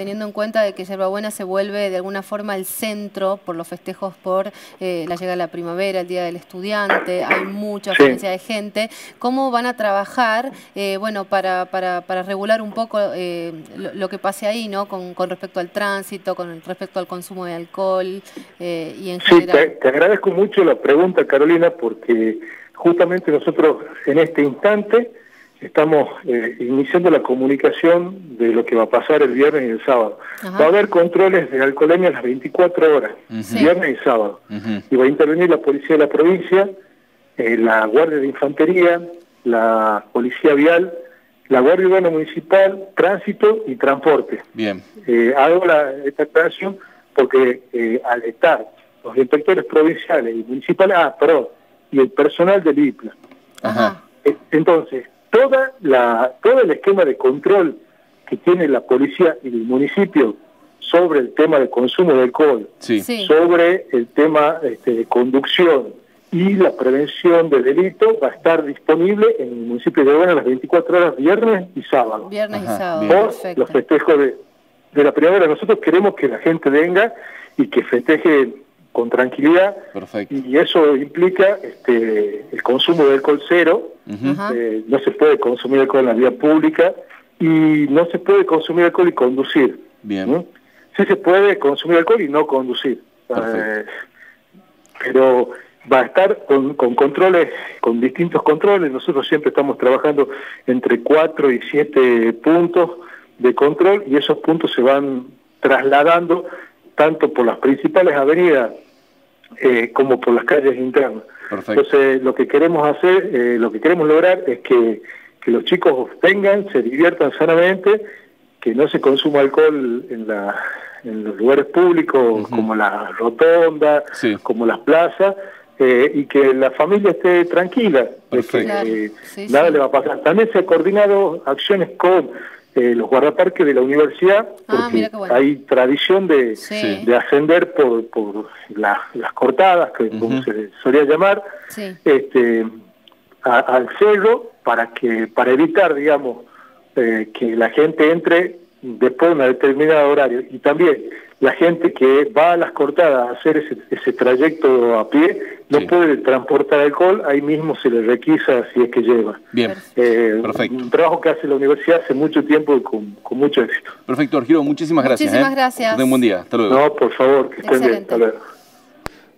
Teniendo en cuenta de que Yerbabuena se vuelve de alguna forma el centro por los festejos por eh, la llegada de la primavera, el Día del Estudiante, hay mucha afluencia de gente, ¿cómo van a trabajar eh, bueno, para, para, para, regular un poco eh, lo, que pase ahí ¿no? Con, con, respecto al tránsito, con respecto al consumo de alcohol y en general? Sí, te agradezco mucho la pregunta, Carolina, porque justamente nosotros en este instante estamos eh, iniciando la comunicación de lo que va a pasar el viernes y el sábado. Va a haber controles de alcoholemia a las 24 horas, viernes y sábado. Y va a intervenir la policía de la provincia, eh, la Guardia de Infantería, la Policía Vial, la Guardia Urbana Municipal, Tránsito y Transporte. Bien. Eh, hago la, esta aclaración porque eh, al estar los inspectores provinciales y municipales, ah, perdón, y el personal del IPLA. Ajá. Entonces, toda la, todo el esquema de control que tiene la policía y el municipio sobre el tema de consumo de alcohol, sobre el tema este, de conducción y la prevención de delito va a estar disponible en el municipio de Buena las 24 horas viernes y sábado. Viernes y sábado, los festejos de, de la primavera. Nosotros queremos que la gente venga y que festeje con tranquilidad. Y eso implica este, el consumo de alcohol cero, eh, no se puede consumir alcohol en la vía pública y no se puede consumir alcohol y conducir. Bien. Sí se puede consumir alcohol y no conducir, eh, pero va a estar con, con, controles, con distintos controles, nosotros siempre estamos trabajando entre cuatro y siete puntos de control y esos puntos se van trasladando tanto por las principales avenidas eh, como por las calles internas. Entonces, lo que queremos hacer, eh, lo que queremos lograr es que, que los chicos vengan, se diviertan sanamente, que no se consuma alcohol en, la, en los lugares públicos como la rotonda, como las plazas, eh, y que la familia esté tranquila, que nada le va a pasar. También se han coordinado acciones con eh, los guardaparques de la universidad, ah, porque hay tradición de, de ascender por, por las cortadas, que como se solía llamar, este, al cerro para que para evitar, digamos, eh, que la gente entre después de un determinado horario. Y también la gente que va a las cortadas a hacer ese, ese trayecto a pie no puede transportar alcohol, ahí mismo se le requisa si es que lleva. Bien, eh, perfecto. Un trabajo que hace la universidad hace mucho tiempo y con, con mucho éxito. Perfecto, Argiro, muchísimas gracias. Muchísimas ¿eh? gracias. Un buen día, hasta luego. No, por favor, que estén bien, hasta luego.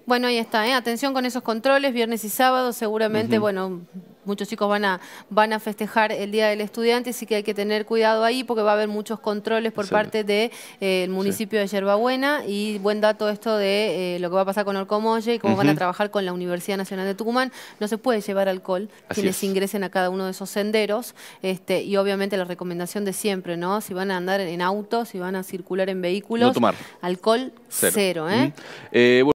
Bueno, ahí está, ¿eh? atención con esos controles, viernes y sábado, seguramente, bueno, muchos chicos van a, van a festejar el Día del Estudiante, así que hay que tener cuidado ahí porque va a haber muchos controles por parte del de, eh, municipio de Yerbabuena y buen dato esto de eh, lo que va a pasar con Orcomolle y cómo van a trabajar con la Universidad Nacional de Tucumán. No se puede llevar alcohol quienes ingresen a cada uno de esos senderos este, y obviamente la recomendación de siempre, ¿no? Si van a andar en auto, si van a circular en vehículos, tomar. alcohol cero, ¿eh?